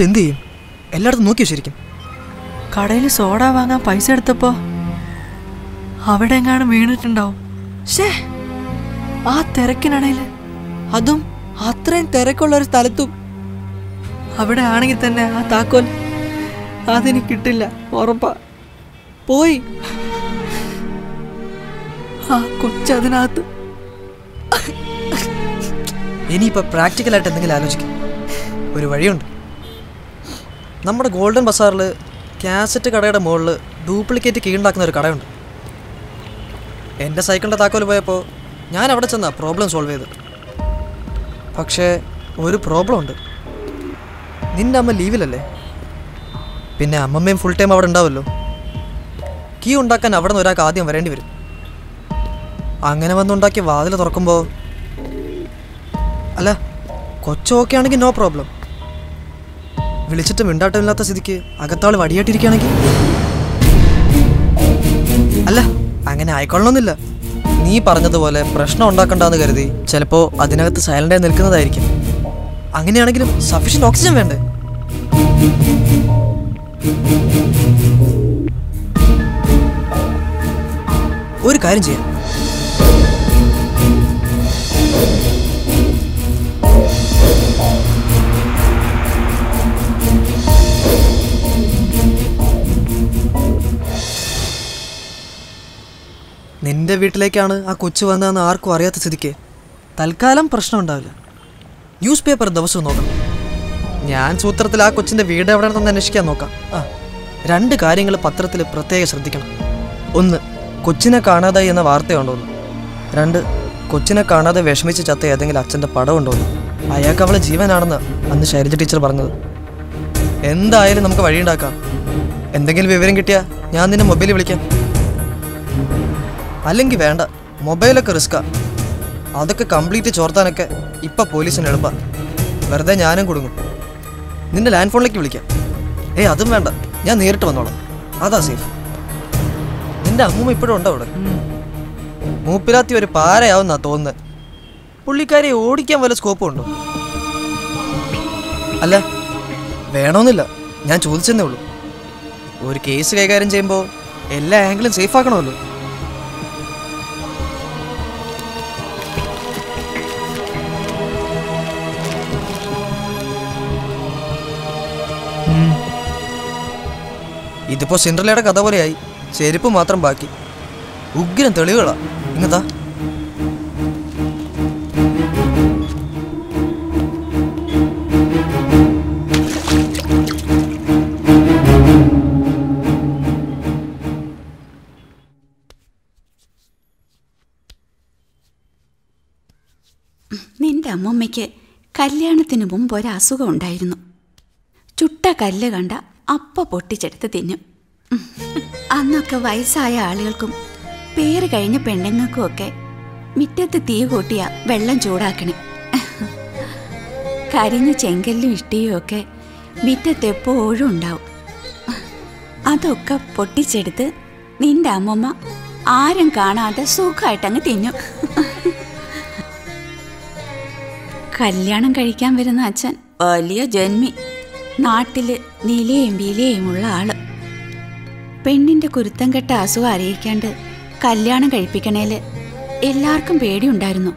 ഇനിയിപ്പോൾ എന്ത് ചെയ്യും? എല്ലായിടത്തും നോക്കിയോ ശരിക്കും? കടയിൽ സോഡ വാങ്ങാൻ പൈസ എടുത്തപ്പോൾ അവിടെ എങ്ങാനും വീണിട്ടുണ്ടാവും. ഷേ ആ തിരക്കിനിടയിൽ അതും അത്രയും തിരക്കുള്ള ഒരു സ്ഥലത്തും അവിടെ ആണെങ്കിൽ തന്നെ ആ താക്കോൽ അതിന് കിട്ടില്ല ഉറപ്പാ. പോയി. ആ കൊച്ചതിനകത്ത് പ്രാക്ടിക്കൽ പ്രാക്ടിക്കലായിട്ട് എന്തെങ്കിലും ആലോചിക്കും. ഒരു വഴിയുണ്ട്. നമ്മുടെ ഗോൾഡൻ ബസാറിൽ കാസറ്റ് കടയുടെ മുകളിൽ ഡ്യൂപ്ലിക്കേറ്റ് കീ ഉണ്ടാക്കുന്ന ഒരു കടയുണ്ട്. എന്റെ സൈക്കിളിന്റെ താക്കോൽ പോയപ്പോൾ ഞാൻ അവിടെ ചെന്നാ പ്രോബ്ലം സോൾവ് ചെയ്ത്. പക്ഷേ ഒരു പ്രോബ്ലം ഉണ്ട്. നിന്റെ അമ്മ ലീവിലല്ലേ? പിന്നെ അമ്മമ്മയും ഫുൾ ടൈം അവിടെ ഉണ്ടാവുമല്ലോ കീ ഉണ്ടാക്കാൻ അവിടെ നിന്ന് ഒരാൾക്ക് ആദ്യം വരേണ്ടി വരും. അങ്ങനെ വന്നുണ്ടാക്കി വാതിൽ തുറക്കുമ്പോൾ അല്ല കൊച്ചു ഓക്കെ ആണെങ്കിൽ നോ പ്രോബ്ലം വിളിച്ചിട്ട് മിണ്ടാട്ടമില്ലാത്ത സ്ഥിതിക്ക് അകത്താൾ വടിയായിട്ടിരിക്കുകയാണെങ്കിൽ? അല്ല അങ്ങനെ ആയിക്കൊള്ളണമെന്നില്ല നീ പറഞ്ഞതുപോലെ പ്രശ്നം ഉണ്ടാക്കണ്ടെന്ന് കരുതി ചിലപ്പോൾ അതിനകത്ത് സൈലന്റായി നിൽക്കുന്നതായിരിക്കും. അങ്ങനെയാണെങ്കിലും സഫീഷ്യന്റ് ഓക്സിജൻ വേണ്ടേ? ഒരു കാര്യം ചെയ്യാം. നിന്റെ വീട്ടിലേക്കാണ് ആ കൊച്ചു വന്നതെന്ന് ആർക്കും അറിയാത്ത സ്ഥിതിക്ക് തൽക്കാലം പ്രശ്നം ഉണ്ടാവില്ല ന്യൂസ് പേപ്പർ ദിവസവും നോക്കണം ഞാൻ സൂത്രത്തിൽ ആ കൊച്ചിന്റെ വീട് എവിടെയാണെന്ന് അന്വേഷിക്കാൻ നോക്കാം. ആ രണ്ട് കാര്യങ്ങൾ പത്രത്തിൽ പ്രത്യേകം ശ്രദ്ധിക്കണം. ഒന്ന് കൊച്ചിനെ കാണാതായി എന്ന വാർത്തയുണ്ടോന്ന് രണ്ട് കൊച്ചിനെ കാണാതെ വിഷമിച്ച് ചത്ത ഏതെങ്കിലും അച്ഛന്റെ പടമുണ്ടോന്ന് അയാൾക്ക് അവളെ ജീവനാണെന്ന് അന്ന് ശൈലജ ടീച്ചർ പറഞ്ഞത്. എന്തായാലും നമുക്ക് വഴിയുണ്ടാക്കാം. എന്തെങ്കിലും വിവരം കിട്ടിയാൽ ഞാൻ നിന്നെ മൊബൈലിൽ വിളിക്കാം. അല്ലെങ്കിൽ വേണ്ട. മൊബൈലൊക്കെ റിസ്ക്കാ. അതൊക്കെ കംപ്ലീറ്റ് ചോർത്താനൊക്കെ ഇപ്പം പോലീസിന് എളുപ്പ. വെറുതെ ഞാനും കൊടുങ്ങും. നിന്റെ ലാൻഡ് ഫോണിലേക്ക് വിളിക്കാം. ഏയ് അതും വേണ്ട. ഞാൻ നേരിട്ട് വന്നോളാം. അതാ സേഫ്. നിന്റെ അമ്മൂമ്മ ഇപ്പോഴും ഉണ്ടോ അവിടെ? മൂപ്പിലാത്തി ഒരു പാരയാവുന്നാ തോന്നുന്നത് പുള്ളിക്കാരെ ഓടിക്കാൻ വല്ല സ്കോപ്പും ഉണ്ടോ? അല്ല വേണമെന്നില്ല ഞാൻ ചോദിച്ചെന്നേ ഉള്ളൂ. ഒരു കേസ് കൈകാര്യം ചെയ്യുമ്പോൾ എല്ലാ ആംഗിളും സേഫ് ആക്കണമല്ലോ. ഇതിപ്പോ സിൻഡ്രലയുടെ കഥ പോലെയായി. ചെരുപ്പ് മാത്രം ബാക്കി. ഉഗ്രം തെളിവുകളാ. ഇങ്ങതാ. നിന്റെ അമ്മമ്മയ്ക്ക് കല്യാണത്തിന് മുമ്പ് ഒരു അസുഖം ഉണ്ടായിരുന്നു. ചുട്ട കല്ല് കണ്ട അപ്പ പൊട്ടിച്ചെടുത്ത് തിന്നു. അന്നൊക്കെ വയസ്സായ ആളുകൾക്കും പേര് കഴിഞ്ഞ പെണ്ണുങ്ങൾക്കും ഒക്കെ മിറ്റത്ത് തീ കൂട്ടിയ വെള്ളം ചൂടാക്കണേ. കരിഞ്ഞ ചെങ്കല്ലും ഇഷ്ടിയും ഒക്കെ മിറ്റത്ത് എപ്പോഴും ഉണ്ടാവും. അതൊക്കെ പൊട്ടിച്ചെടുത്ത് നിന്റെ അമ്മമ്മ ആരും കാണാതെ സുഖമായിട്ടങ്ങ് തിന്നു. കല്യാണം കഴിക്കാൻ വരുന്ന അച്ഛൻ വലിയ ജന്മി. നാട്ടിൽ നിലയും വിലയുമുള്ള ആൾ. പെണ്ണിന്റെ കുരുത്തം കെട്ട അസുഖം അറിയിക്കാണ്ട് കല്യാണം കഴിപ്പിക്കണേൽ എല്ലാവർക്കും പേടിയുണ്ടായിരുന്നു.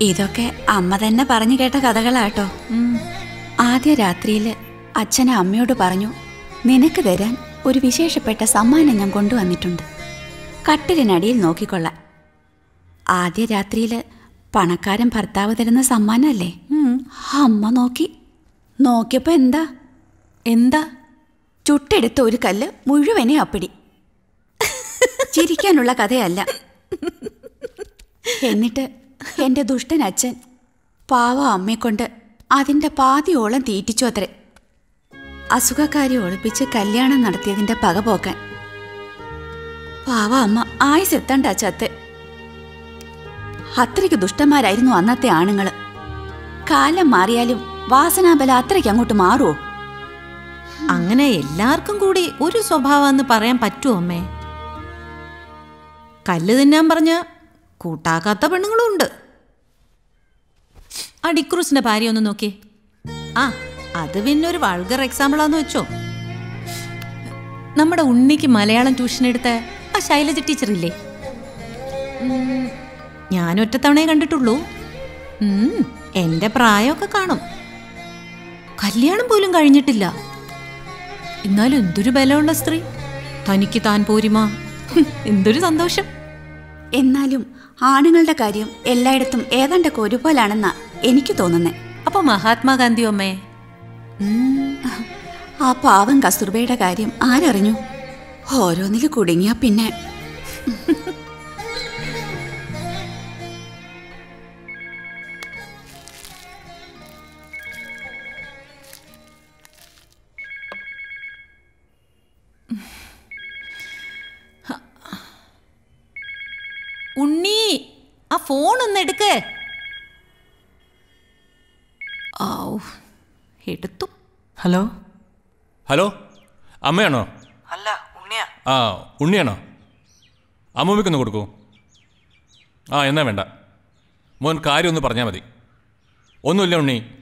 ഇതൊക്കെ അമ്മ തന്നെ പറഞ്ഞു കേട്ട കഥകളാട്ടോ. ആദ്യ രാത്രിയിൽ അച്ഛൻ അമ്മയോട് പറഞ്ഞു നിനക്ക് തരാൻ ഒരു വിശേഷപ്പെട്ട സമ്മാനം ഞാൻ കൊണ്ടുവന്നിട്ടുണ്ട്. കട്ടിലിനടിയിൽ നോക്കിക്കൊള്ളാൻ. ആദ്യ രാത്രിയിൽ പണക്കാരൻ ഭർത്താവ് തരുന്ന സമ്മാനമല്ലേ? അമ്മ നോക്കി നോക്കിയപ്പോ എന്താ? എന്താ? ചുട്ടെടുത്ത ഒരു കല്ല് മുഴുവനെ അപ്പിടി. ചിരിക്കാനുള്ള കഥയല്ല. എന്നിട്ട് എന്റെ ദുഷ്ടൻ അച്ഛൻ പാവ അമ്മയെക്കൊണ്ട് അതിന്റെ പാതിയോളം തീറ്റിച്ചു അത്രേ. അസുഖക്കാരി ഒളിപ്പിച്ച് കല്യാണം നടത്തിയതിന്റെ പക പോക്കാൻ. പാവ അമ്മ ആയുസെത്തണ്ട ചത്ത്. അത്രയ്ക്ക് ദുഷ്ടന്മാരായിരുന്നു അന്നത്തെ ആണുങ്ങൾ. കാലം മാറിയാലും വാസനാബല അത്രയ്ക്ക് അങ്ങോട്ട് മാറുമോ അങ്ങനെ എല്ലാവർക്കും കൂടി ഒരു സ്വഭാവമെന്ന് പറയാൻ പറ്റുമോ അമ്മേ? കല്ല് തിന്നാൻ പറഞ്ഞ കൂട്ടാക്കാത്ത പെണ്ണുങ്ങളും ഉണ്ട് ആ ഡിക്രൂസിന്റെ ഭാര്യ ഒന്ന് നോക്കി. ആ അത് പിന്നെ ഒരു വൾഗർ എക്സാമ്പിളാന്ന് വെച്ചോ. നമ്മുടെ ഉണ്ണിക്ക് മലയാളം ട്യൂഷൻ എടുത്ത ആ ശൈലജ ടീച്ചർ ഇല്ലേ? ഞാൻ ഒറ്റത്തവണയെ കണ്ടിട്ടുള്ളൂ. എന്റെ പ്രായമൊക്കെ കാണും. കല്യാണം പോലും കഴിഞ്ഞിട്ടില്ല. എന്നാലും എന്തൊരു ബലമുള്ള സ്ത്രീ. തനിക്ക് താൻ പോരിമാ. എന്തൊരു സന്തോഷം. എന്നാലും ആണുങ്ങളുടെ കാര്യം എല്ലായിടത്തും ഏതാണ്ടൊക്കെ ഒരുപോലാണെന്നാ എനിക്ക് തോന്നുന്നേ. അപ്പൊ മഹാത്മാഗാന്ധി അമ്മേ. ആ പാവം കസ്തൂർബയുടെ കാര്യം ആരറിഞ്ഞു? ഓരോന്നിൽ കുടുങ്ങിയ പിന്നെ. ഫോൺ ഒന്ന് എടുക്ക് എടുത്തു. ഹലോ? ഹലോ? അമ്മയാണോ? അല്ല ഉണ്ണിയാ. ആ ഉണ്ണിയാണോ? അമ്മൂമ്മയ്ക്കൊന്ന് കൊടുക്കൂ. ആ എന്നാ വേണ്ട. മോൻ കാര്യം ഒന്ന് പറഞ്ഞാൽ മതി. ഒന്നുമില്ല ഉണ്ണി.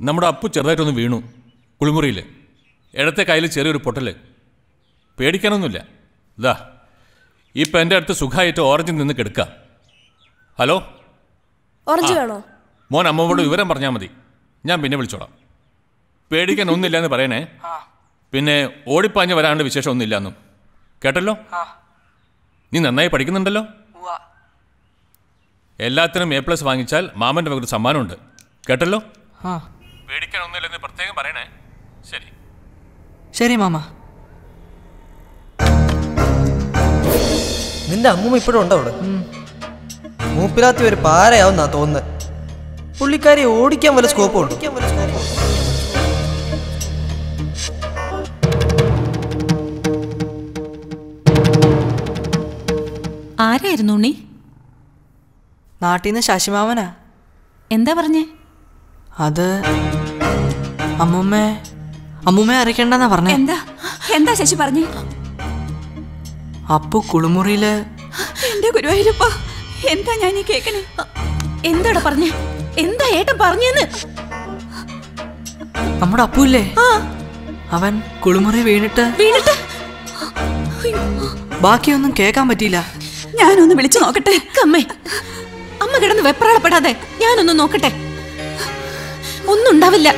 നമ്മുടെ അപ്പു ചെറുതായിട്ടൊന്ന് വീണു. കുളിമുറിയിൽ ഇടത്തെ കയ്യിൽ ചെറിയൊരു പൊട്ടൽ പേടിക്കാനൊന്നുമില്ല. ഇതാ ഇപ്പം എന്റെ അടുത്ത് സുഖമായിട്ട് ഓറഞ്ചിൽ നിന്ന് കെടുക്കുക ഹലോ? ഓറഞ്ച് വേണോ? മോൻ അമ്മയോട് വിവരം പറഞ്ഞാൽ മതി. ഞാൻ പിന്നെ വിളിച്ചോളാം. പേടിക്കാൻ ഒന്നില്ല എന്ന് പറയണേ പിന്നെ ഓടിപ്പാഞ്ഞ് വരാണ്ട് വിശേഷം ഒന്നുമില്ല എന്നും കേട്ടല്ലോ നീ നന്നായി പഠിക്കുന്നുണ്ടല്ലോ? എല്ലാത്തിനും എ പ്ലസ് വാങ്ങിച്ചാൽ മാമന്റെ വകുപ്പ് സമ്മാനമുണ്ട്. കേട്ടല്ലോ? ആ. പേടിക്കാൻ ഒന്നുമില്ലെന്ന് പ്രത്യേകം പറയണേ. ശരി. ശരി മാമ. നിന്റെ അമ്മൂമ്മ ഇപ്പോഴും ഉണ്ടോ അവിടെ? മൂപ്പിലാത്തി ഒരു പാരയാവുന്നാ തോന്നുന്നത് പുള്ളിക്കാരി ഓടിക്കാൻ വല്ല സ്കോപ്പ് ഉണ്ട്? ആരായിരുന്നു ഉണ്ണി? നാട്ടിൽ നിന്ന് ശശിമാമനാ. എന്താ പറഞ്ഞേ? അത് അമ്മൂമ്മ. അമ്മൂമ്മയെ അറിയിക്കണ്ടെന്നാ പറഞ്ഞേ. എന്താ? എന്താ ശശി പറഞ്ഞു? അപ്പു കുളിമുറിയിൽ എന്റെ ഗുരുവായൂരപ്പ. എന്താ ഞാൻ ഈ കേക്കണേ? എന്താടാ പറഞ്ഞ? എന്താ ഏട്ടൻ പറഞ്ഞെന്ന്? നമ്മുടെ അപ്പുല്ലേ? അവൻ കുളിമുറി വീണിട്ട് വീണിട്ട്? ബാക്കിയൊന്നും കേൾക്കാൻ പറ്റിയില്ല. ഞാനൊന്ന് വിളിച്ചു നോക്കട്ടെ. അമ്മേ അമ്മ കിടന്ന് വെപ്രാളപ്പെടാതെ ഞാനൊന്ന് നോക്കട്ടെ. ഒന്നും ഉണ്ടാവില്ല